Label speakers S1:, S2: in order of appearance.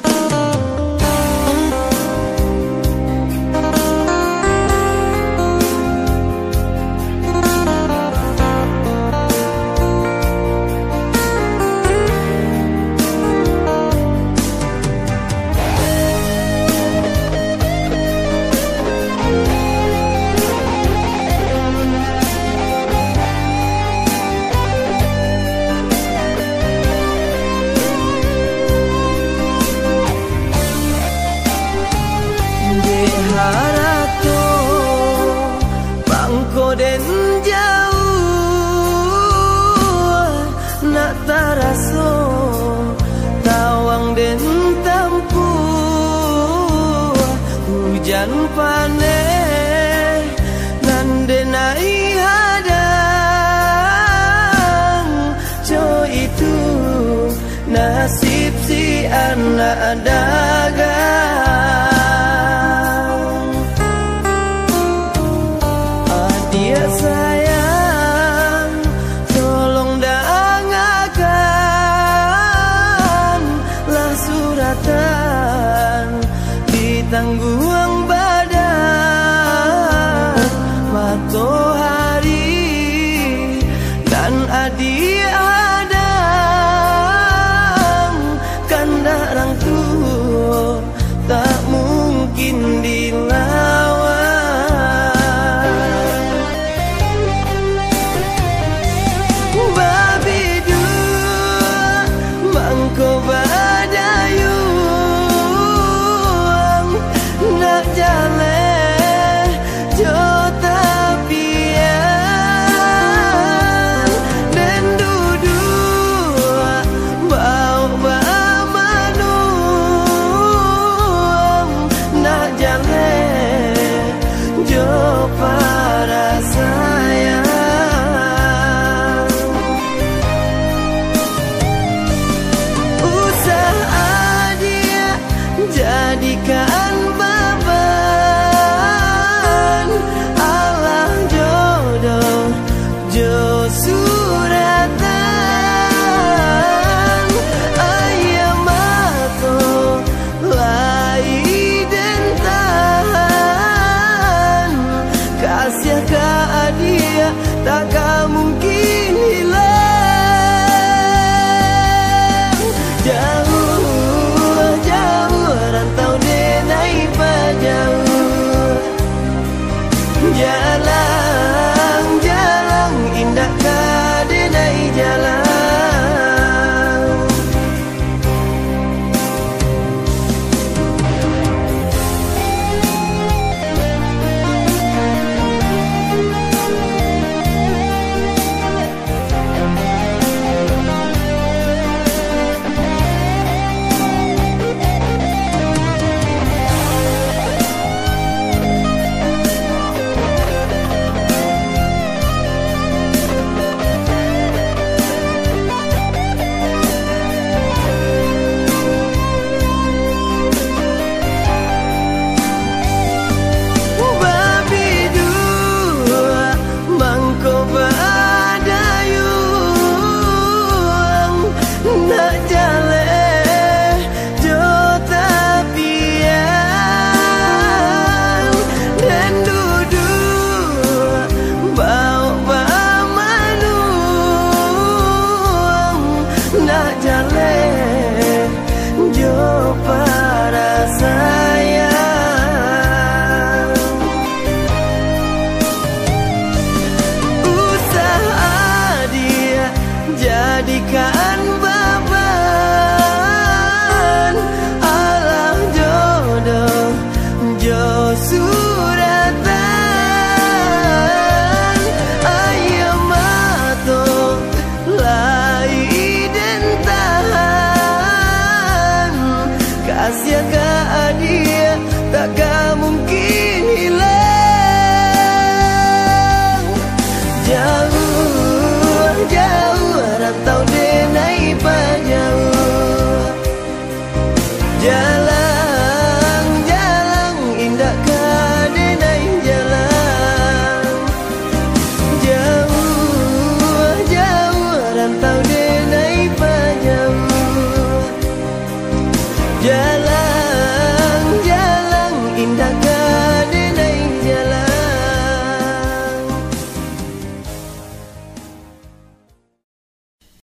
S1: den taraso tawang den tampu hujan panen nan denai hadang. Co itu nasib si anak dagang. Dia love. da casa.